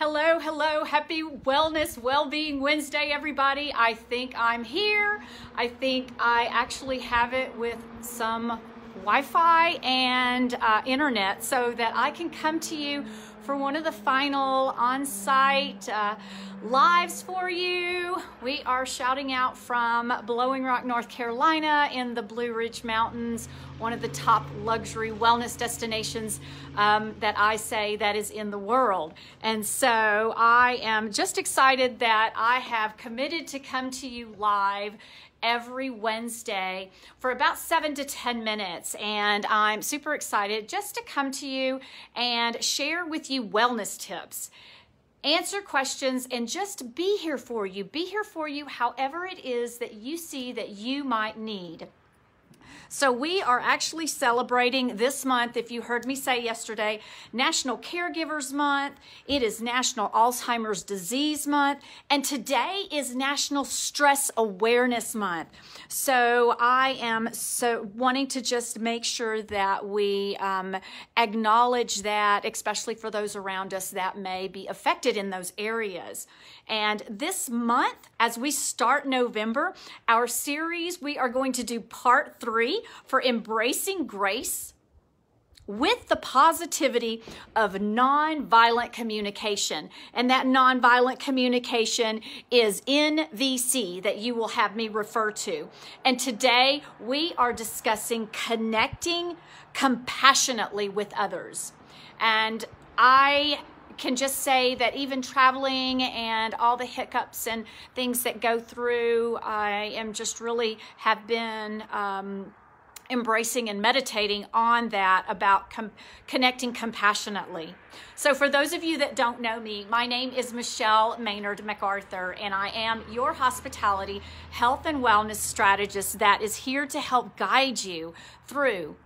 Hello, hello, happy Wellness, Well-Being Wednesday, everybody. I think I'm here. I think I actually have it with some Wi-Fi and uh, internet so that I can come to you for one of the final on-site uh, lives for you. We are shouting out from Blowing Rock, North Carolina in the Blue Ridge Mountains, one of the top luxury wellness destinations um, that I say that is in the world. And so I am just excited that I have committed to come to you live every Wednesday for about seven to 10 minutes. And I'm super excited just to come to you and share with you wellness tips answer questions and just be here for you. Be here for you however it is that you see that you might need. So we are actually celebrating this month, if you heard me say yesterday, National Caregivers Month. It is National Alzheimer's Disease Month. And today is National Stress Awareness Month. So I am so wanting to just make sure that we um, acknowledge that, especially for those around us that may be affected in those areas. And this month, as we start November, our series, we are going to do part three for embracing grace with the positivity of nonviolent communication. And that nonviolent communication is NVC that you will have me refer to. And today we are discussing connecting compassionately with others. And I can just say that even traveling and all the hiccups and things that go through, I am just really have been um, embracing and meditating on that about com- connecting compassionately. So, for those of you that don't know me, my name is Michelle Maynard MacArthur, and I am your hospitality, health, and wellness strategist that is here to help guide you through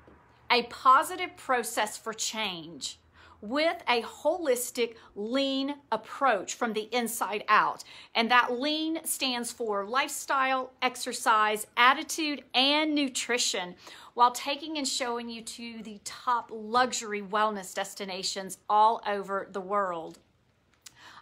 a positive process for change with a holistic lean approach from the inside out. And that lean stands for lifestyle, exercise, attitude, and nutrition while taking and showing you to the top luxury wellness destinations all over the world.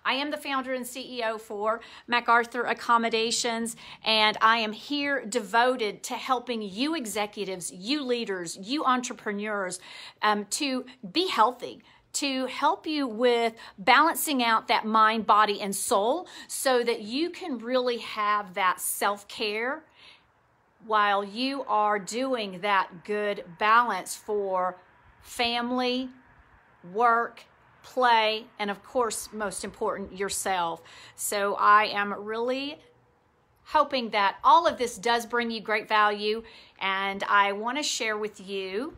I am the founder and CEO for MacArthur Accommodations, and I am here devoted to helping you executives, you leaders, you entrepreneurs um, to be healthy, to help you with balancing out that mind, body, and soul so that you can really have that self care while you are doing that good balance for family, work, play, and of course, most important, yourself. So I am really hoping that all of this does bring you great value, and I want to share with you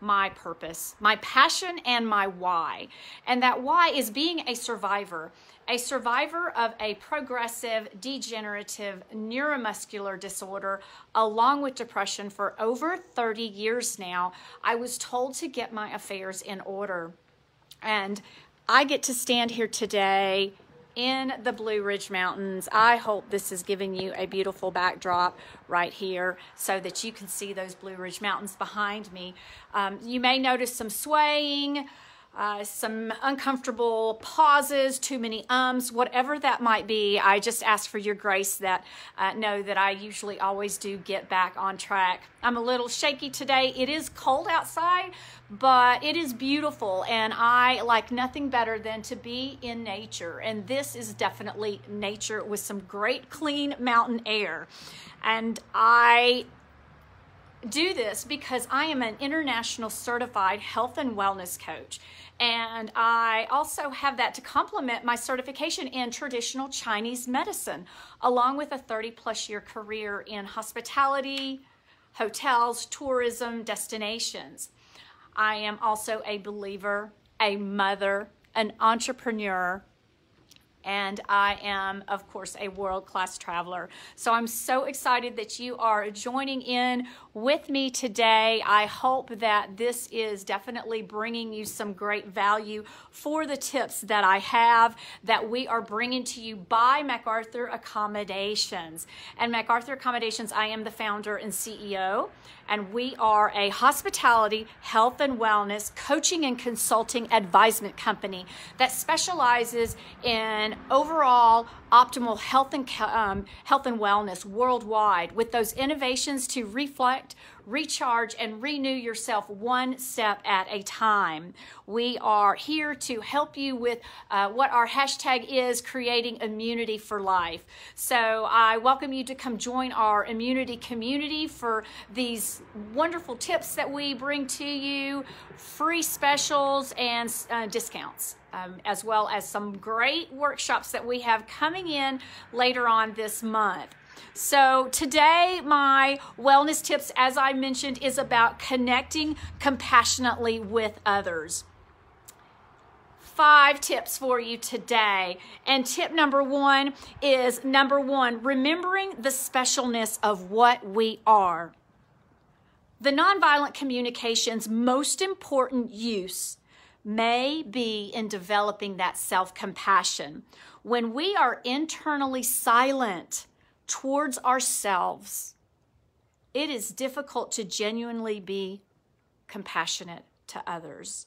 my purpose, my passion, and my why. And that why is being a survivor, a survivor of a progressive degenerative neuromuscular disorder, along with depression for over 30 years now. I was told to get my affairs in order. And I get to stand here today in the Blue Ridge Mountains. I hope this is giving you a beautiful backdrop right here so that you can see those Blue Ridge Mountains behind me. Um, you may notice some swaying, uh, some uncomfortable pauses, too many ums, whatever that might be. I just ask for your grace that uh, know that I usually always do get back on track. I'm a little shaky today. It is cold outside, but it is beautiful, and I like nothing better than to be in nature. And this is definitely nature with some great clean mountain air. And I do this because I am an international certified health and wellness coach. And I also have that to complement my certification in traditional Chinese medicine, along with a 30 plus year career in hospitality, hotels, tourism, destinations. I am also a believer, a mother, an entrepreneur, and I am, of course, a world class traveler. So I'm so excited that you are joining in with me today. I hope that this is definitely bringing you some great value for the tips that I have that we are bringing to you by MacArthur Accommodations. And MacArthur Accommodations, I am the founder and CEO and we are a hospitality, health and wellness, coaching and consulting advisement company that specializes in overall optimal health and um, health and wellness worldwide with those innovations to reflect recharge, and renew yourself one step at a time. We are here to help you with uh, what our hashtag is creating immunity for life. So I welcome you to come join our immunity community for these wonderful tips that we bring to you, free specials, and uh, discounts. Um, as well as some great workshops that we have coming in later on this month. So today, my wellness tips, as I mentioned, is about connecting compassionately with others. Five tips for you today. And tip number one is number one, remembering the specialness of what we are. The nonviolent communication's most important use may be in developing that self compassion. When we are internally silent, towards ourselves, it is difficult to genuinely be compassionate to others.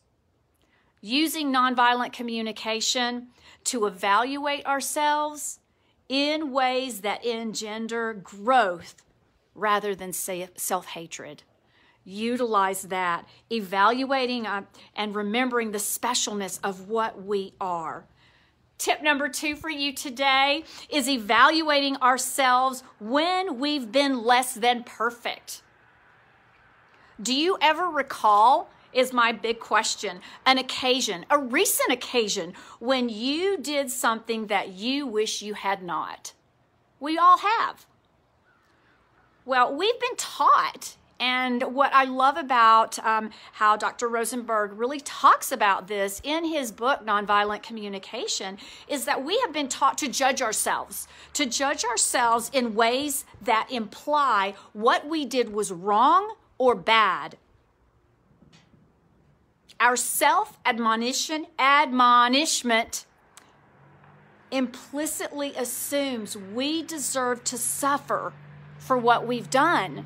Using nonviolent communication to evaluate ourselves in ways that engender growth rather than self hatred. Utilize that, evaluating uh, and remembering the specialness of what we are. Tip number two for you today is evaluating ourselves when we've been less than perfect. Do you ever recall? Is my big question. An occasion, a recent occasion, when you did something that you wish you had not. We all have. Well, we've been taught and what I love about um, how Dr. Rosenberg really talks about this in his book, Nonviolent Communication, is that we have been taught to judge ourselves, to judge ourselves in ways that imply what we did was wrong or bad. Our self admonition, admonishment, implicitly assumes we deserve to suffer for what we've done.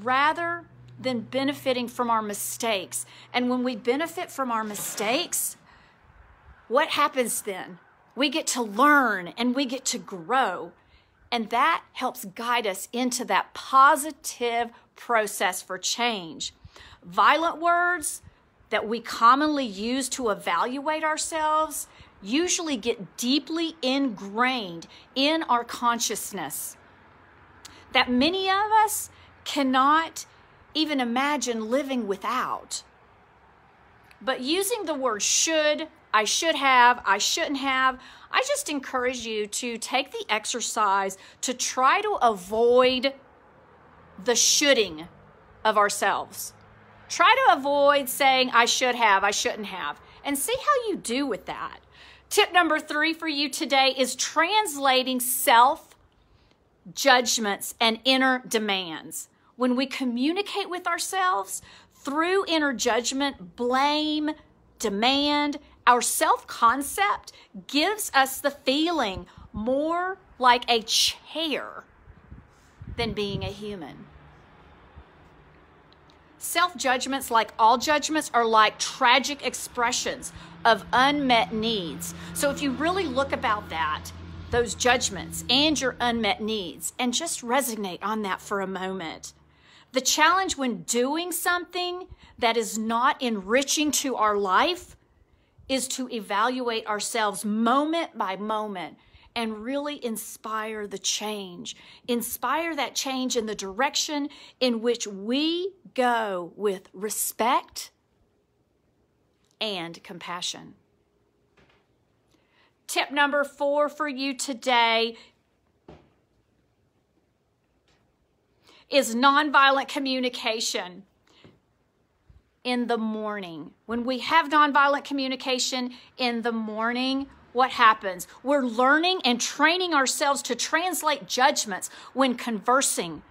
Rather than benefiting from our mistakes. And when we benefit from our mistakes, what happens then? We get to learn and we get to grow. And that helps guide us into that positive process for change. Violent words that we commonly use to evaluate ourselves usually get deeply ingrained in our consciousness. That many of us cannot even imagine living without. But using the word should, I should have, I shouldn't have, I just encourage you to take the exercise to try to avoid the shoulding of ourselves. Try to avoid saying, I should have, I shouldn't have, and see how you do with that. Tip number three for you today is translating self judgments and inner demands when we communicate with ourselves through inner judgment, blame, demand, our self concept gives us the feeling more like a chair than being a human. Self judgments, like all judgments, are like tragic expressions of unmet needs. So if you really look about that, those judgments and your unmet needs, and just resonate on that for a moment. The challenge when doing something that is not enriching to our life is to evaluate ourselves moment by moment and really inspire the change. Inspire that change in the direction in which we go with respect and compassion. Tip number four for you today is nonviolent communication in the morning. When we have nonviolent communication in the morning, what happens? We're learning and training ourselves to translate judgments when conversing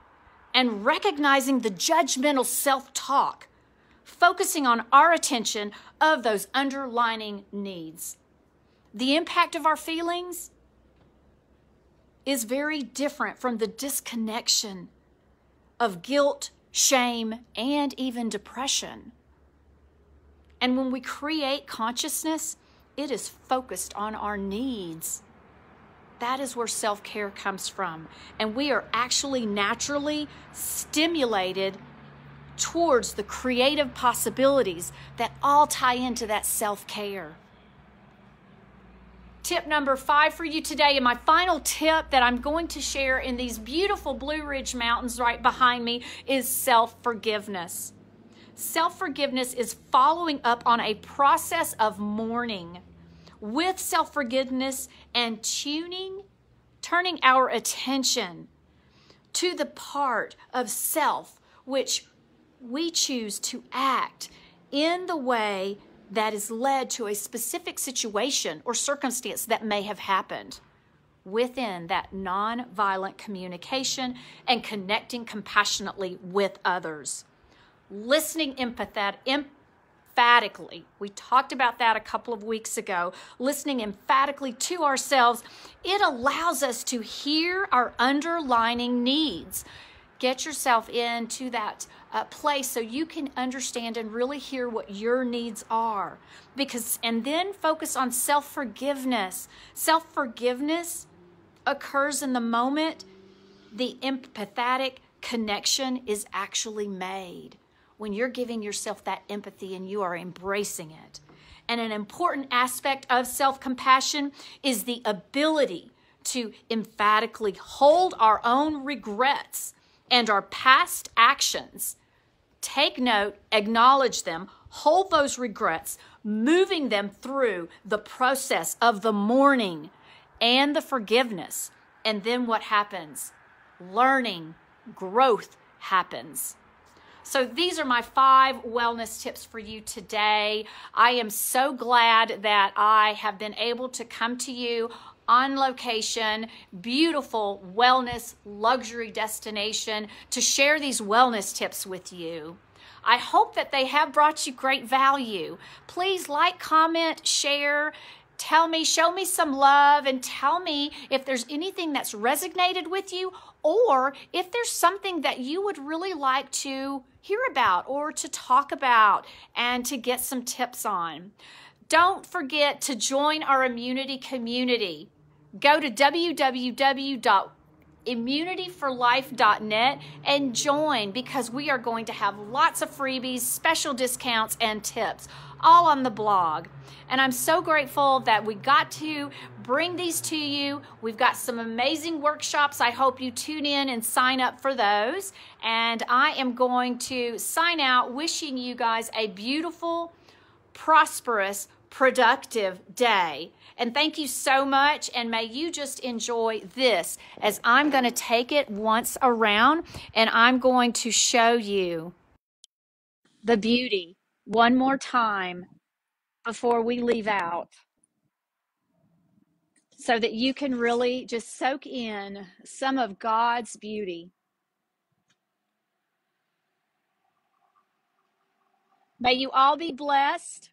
and recognizing the judgmental self talk, focusing on our attention of those underlining needs. The impact of our feelings is very different from the disconnection of guilt, shame, and even depression. And when we create consciousness, it is focused on our needs. That is where self care comes from. And we are actually naturally stimulated towards the creative possibilities that all tie into that self care. Tip number five for you today, and my final tip that I'm going to share in these beautiful Blue Ridge Mountains right behind me is self forgiveness. Self forgiveness is following up on a process of mourning with self forgiveness and tuning, turning our attention to the part of self which we choose to act in the way that is led to a specific situation or circumstance that may have happened within that non-violent communication and connecting compassionately with others. Listening empathet- emphatically. We talked about that a couple of weeks ago. Listening emphatically to ourselves, it allows us to hear our underlining needs. Get yourself into that uh, place so you can understand and really hear what your needs are. Because, and then focus on self forgiveness. Self forgiveness occurs in the moment the empathetic connection is actually made. When you're giving yourself that empathy and you are embracing it. And an important aspect of self compassion is the ability to emphatically hold our own regrets and our past actions take note, acknowledge them, hold those regrets, moving them through the process of the mourning and the forgiveness. And then what happens? Learning, growth happens. So, these are my five wellness tips for you today. I am so glad that I have been able to come to you on location, beautiful wellness luxury destination to share these wellness tips with you. I hope that they have brought you great value. Please like, comment, share, tell me, show me some love, and tell me if there's anything that's resonated with you or if there's something that you would really like to hear about or to talk about and to get some tips on. Don't forget to join our immunity community go to www.immunityforlife.net and join because we are going to have lots of freebies, special discounts, and tips all on the blog. And I'm so grateful that we got to bring these to you. We've got some amazing workshops. I hope you tune in and sign up for those. And I am going to sign out wishing you guys a beautiful, prosperous, productive day. And thank you so much. And may you just enjoy this as I'm going to take it once around and I'm going to show you the beauty one more time before we leave out so that you can really just soak in some of God's beauty. May you all be blessed.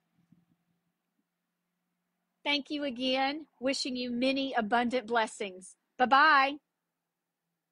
Thank you again. Wishing you many abundant blessings. Bye bye.